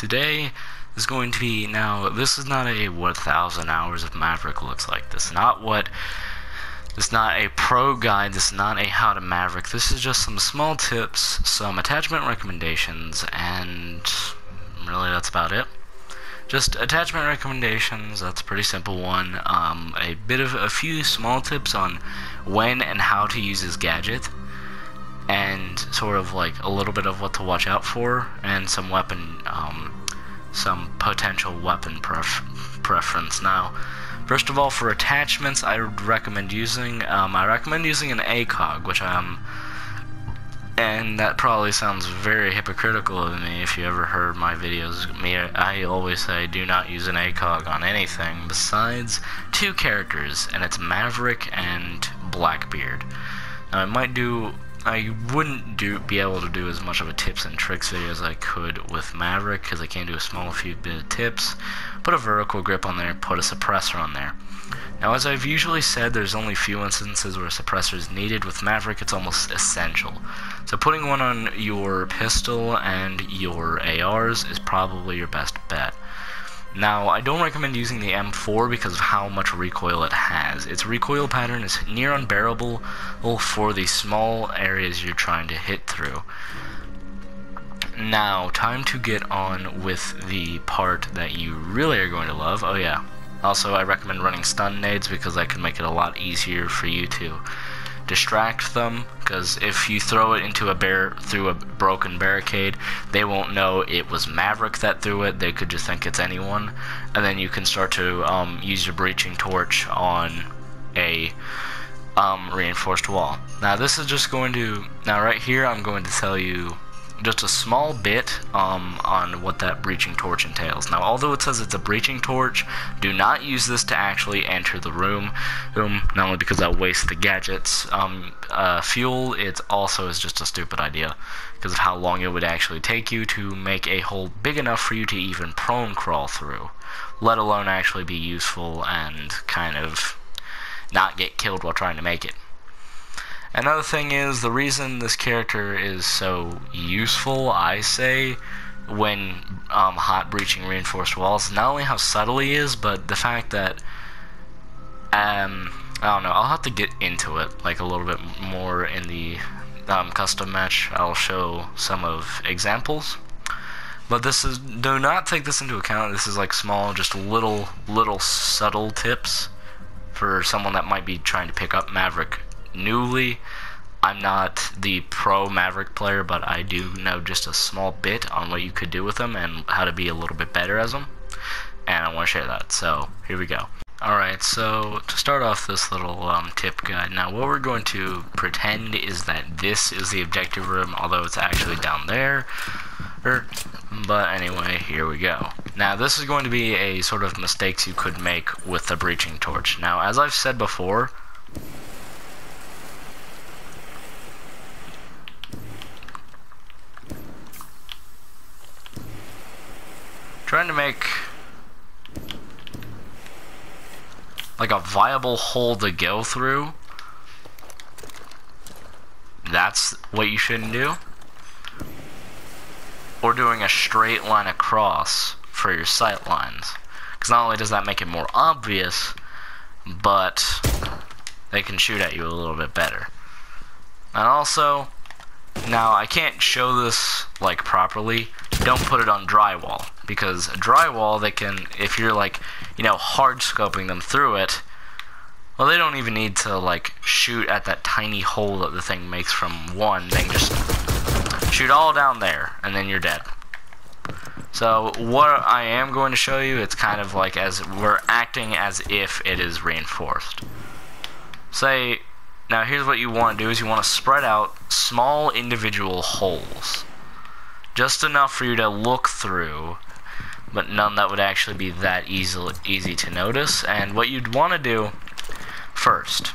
Today is going to be now. This is not a what thousand hours of Maverick looks like. This is not what. This is not a pro guide. This is not a how to Maverick. This is just some small tips, some attachment recommendations, and really that's about it. Just attachment recommendations. That's a pretty simple one. Um, a bit of a few small tips on when and how to use his gadget and sort of like a little bit of what to watch out for, and some weapon, um, some potential weapon pref preference. Now, first of all, for attachments, I would recommend using, um, I recommend using an ACOG, which I'm, and that probably sounds very hypocritical of me if you ever heard my videos. Me, I always say do not use an ACOG on anything besides two characters, and it's Maverick and Blackbeard. Now, I might do I wouldn't do be able to do as much of a tips and tricks video as I could with Maverick because I can do a small few bit of tips, put a vertical grip on there, put a suppressor on there. Now as I've usually said, there's only few instances where a suppressor is needed. With Maverick, it's almost essential. So putting one on your pistol and your ARs is probably your best bet. Now, I don't recommend using the M4 because of how much recoil it has. Its recoil pattern is near unbearable for the small areas you're trying to hit through. Now, time to get on with the part that you really are going to love. Oh yeah, also I recommend running stun nades because that can make it a lot easier for you to distract them because if you throw it into a bear through a broken barricade they won't know it was Maverick that threw it. They could just think it's anyone. And then you can start to um, use your breaching torch on a um, reinforced wall. Now this is just going to now right here I'm going to tell you just a small bit um, on what that breaching torch entails. Now, although it says it's a breaching torch, do not use this to actually enter the room. Um, not only because that wastes the gadget's um, uh, fuel, it also is just a stupid idea because of how long it would actually take you to make a hole big enough for you to even prone crawl through, let alone actually be useful and kind of not get killed while trying to make it. Another thing is the reason this character is so useful, I say, when um, hot breaching reinforced walls, not only how subtle he is, but the fact that um, I don't know. I'll have to get into it like a little bit more in the um, custom match. I'll show some of examples. But this is do not take this into account. This is like small, just little, little subtle tips for someone that might be trying to pick up Maverick newly. I'm not the pro Maverick player, but I do know just a small bit on what you could do with them and how to be a little bit better as them. And I want to share that. So here we go. Alright, so to start off this little um, tip guide, now what we're going to pretend is that this is the objective room, although it's actually down there. Er, but anyway, here we go. Now this is going to be a sort of mistakes you could make with the breaching torch. Now as I've said before, trying to make like a viable hole to go through that's what you shouldn't do? Or doing a straight line across for your sight lines? Because not only does that make it more obvious but they can shoot at you a little bit better. And also now I can't show this like properly don't put it on drywall because drywall they can if you're like you know hard scoping them through it well they don't even need to like shoot at that tiny hole that the thing makes from one. They can just shoot all down there and then you're dead. So what I am going to show you it's kind of like as we're acting as if it is reinforced. Say now here's what you want to do is you want to spread out small individual holes just enough for you to look through, but none that would actually be that easy, easy to notice. And what you'd want to do first,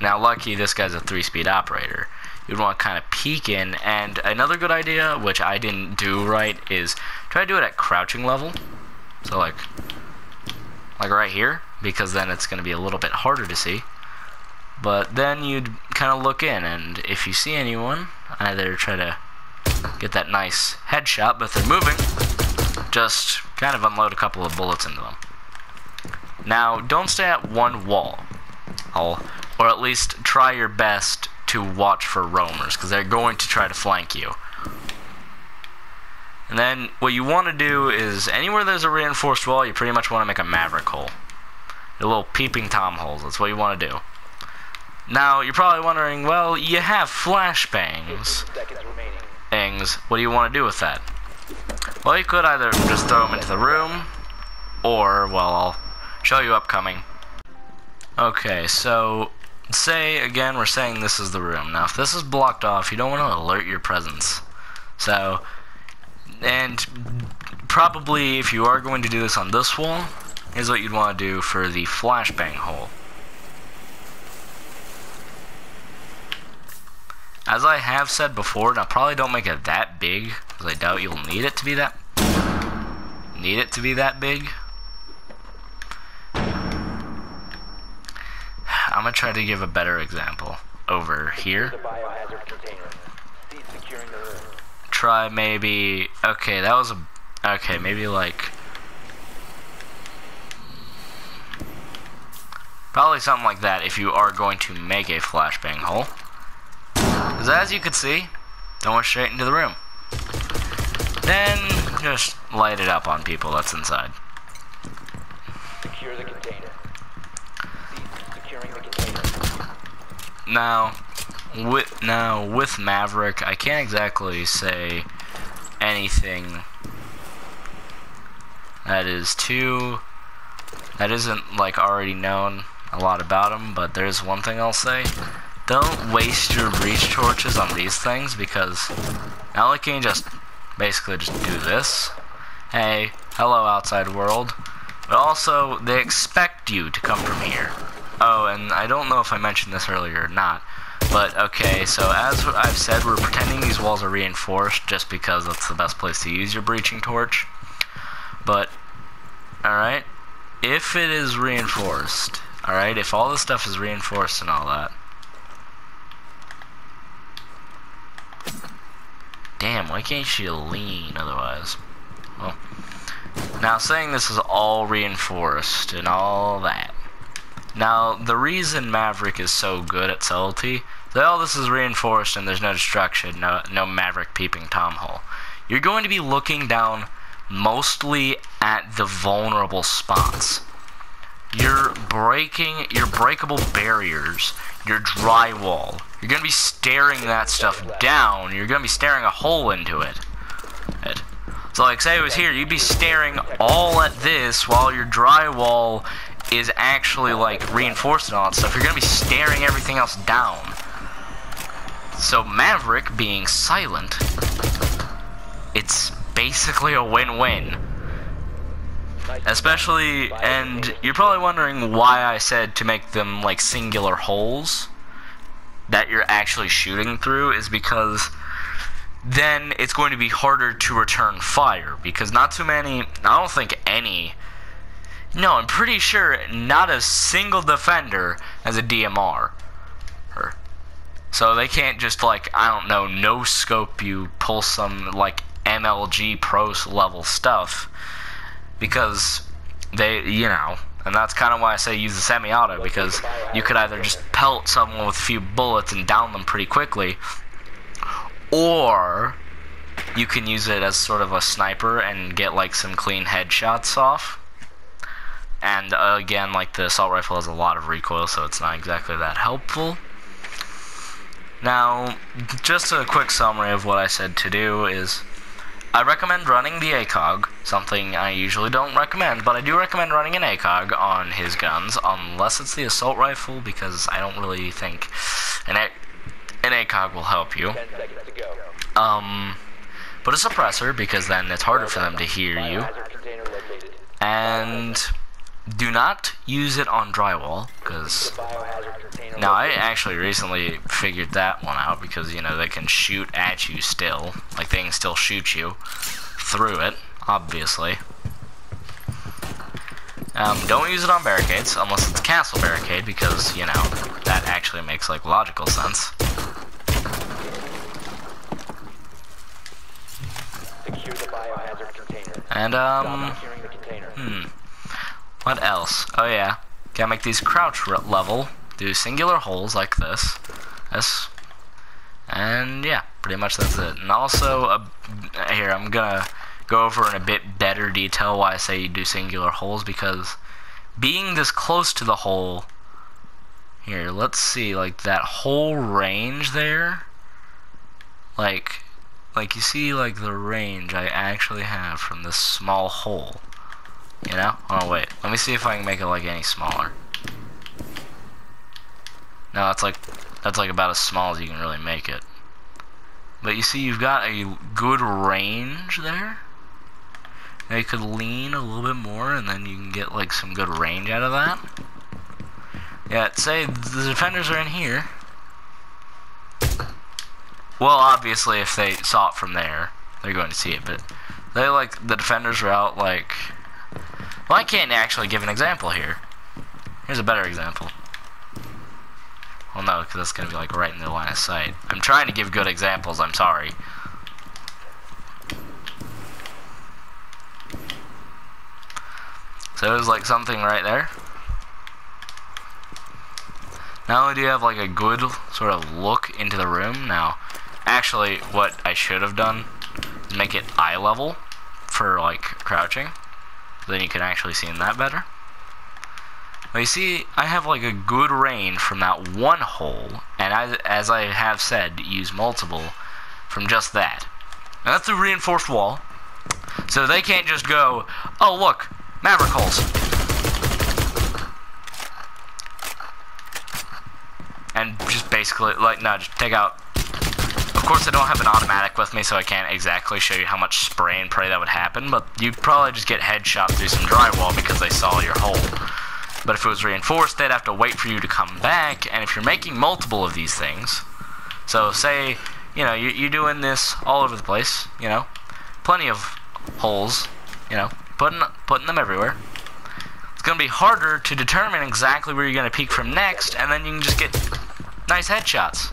now lucky this guy's a three-speed operator, you'd want to kind of peek in, and another good idea, which I didn't do right, is try to do it at crouching level. So like, like right here, because then it's going to be a little bit harder to see. But then you'd kind of look in, and if you see anyone, either try to get that nice headshot, but if they're moving, just kind of unload a couple of bullets into them. Now, don't stay at one wall, I'll, or at least try your best to watch for roamers, because they're going to try to flank you. And then what you want to do is anywhere there's a reinforced wall, you pretty much want to make a maverick hole. A little peeping tom holes. That's what you want to do. Now you're probably wondering, well, you have flashbangs. Things. What do you want to do with that? Well, you could either just throw them into the room, or well, I'll show you upcoming. Okay, so say again, we're saying this is the room. Now, if this is blocked off, you don't want to alert your presence. So and probably if you are going to do this on this wall, is what you'd want to do for the flashbang hole. As I have said before, and I probably don't make it that big, because I doubt you'll need it to be that need it to be that big. I'm gonna try to give a better example over here try maybe... Okay, that was a... Okay, maybe like... Probably something like that if you are going to make a flashbang hole. Because as you can see, don't went straight into the room. Then just light it up on people that's inside. Secure the container. Securing the container. Now, with now with Maverick, I can't exactly say anything that is too that isn't like already known a lot about him, but there's one thing I'll say. Don't waste your breach torches on these things because only can just basically just do this. Hey, hello outside world. But also, they expect you to come from here. Oh, and I don't know if I mentioned this earlier or not, but, okay, so as I've said, we're pretending these walls are reinforced just because that's the best place to use your breaching torch. But, alright, if it is reinforced, alright, if all this stuff is reinforced and all that, why can't she lean otherwise? Well, now saying this is all reinforced and all that. Now, the reason Maverick is so good at subtlety that all this is reinforced and there's no destruction, no, no Maverick peeping Tom hole. You're going to be looking down mostly at the vulnerable spots. You're breaking your breakable barriers, your drywall. You're to be staring that stuff down. You're to be staring a hole into it. So like say it was here, you'd be staring all at this while your drywall is actually like reinforced and all that stuff. You're to be staring everything else down. So Maverick being silent, it's basically a win-win. Especially, and you're probably wondering why I said to make them like singular holes that you're actually shooting through is because then it's going to be harder to return fire because not too many, I don't think any, no, I'm pretty sure not a single defender has a DMR. So they can't just like I don't know no scope you pull some like MLG pro level stuff because they you know and that's kind of why I say use the semi-auto because you could either just pelt someone with a few bullets and down them pretty quickly or you can use it as sort of a sniper and get like some clean headshots off. And uh, again like the assault rifle has a lot of recoil so it's not exactly that helpful. Now, just a quick summary of what I said to do is I recommend running the ACOG, something I usually don't recommend, but I do recommend running an ACOG on his guns, unless it's the assault rifle, because I don't really think an, A an ACOG will help you. Um, but a suppressor, because then it's harder for them to hear you. And do not use it on drywall, because... Now, I actually recently figured that one out, because, you know, they can shoot at you still. Like, they can still shoot you through it, obviously. Um, don't use it on barricades, unless it's castle barricade, because, you know, that actually makes, like, logical sense. And, um, hmm. What else? Oh, yeah. Gotta make these crouch level. Do singular holes like this. This. And, yeah, pretty much that's it. And also, uh, here, I'm gonna go over in a bit better detail why I say you do singular holes, because being this close to the hole, here, let's see, like, that whole range there, like, like, you see, like, the range I actually have from this small hole. You know? Oh, wait. Let me see if I can make it, like, any smaller. No, that's like, that's like about as small as you can really make it. But you see, you've got a good range there. Now you could lean a little bit more, and then you can get, like, some good range out of that. Yeah, say the defenders are in here. Well, obviously, if they saw it from there, they're going to see it, but they, like, the defenders are out, like... Well, I can't actually give an example here. Here's a better example. Well, no, because that's going to be, like, right in the line of sight. I'm trying to give good examples, I'm sorry. So there's, like, something right there. Not only do you have, like, a good sort of look into the room, now, Actually, what I should have done is make it eye level for like crouching. Then you can actually see in that better. But you see, I have like a good range from that one hole, and I, as I have said, use multiple from just that. And that's the reinforced wall, so they can't just go, oh look, maverick holes. And just basically, like, no, just take out of course, I don't have an automatic with me, so I can't exactly show you how much spray and pray that would happen, but you'd probably just get headshot through some drywall because they saw your hole. But if it was reinforced, they'd have to wait for you to come back, and if you're making multiple of these things, so say, you know, you're doing this all over the place, you know, plenty of holes, you know, putting, putting them everywhere. It's going to be harder to determine exactly where you're going to peek from next, and then you can just get nice headshots.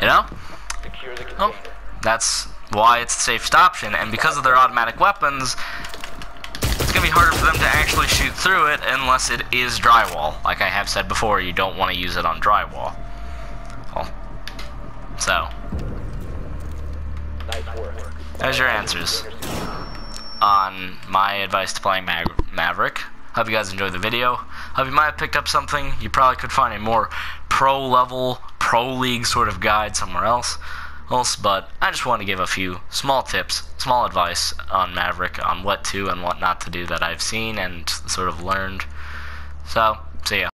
You know? Oh, that's why it's the safest option, and because of their automatic weapons, be harder for them to actually shoot through it unless it is drywall. Like I have said before, you don't want to use it on drywall. Well, so. There's your answers on my advice to playing Ma Maverick. Hope you guys enjoyed the video. Hope you might have picked up something. You probably could find a more pro level pro league sort of guide somewhere else. Else but I just want to give a few small tips, small advice on Maverick on what to and what not to do that I've seen and sort of learned. So, see ya.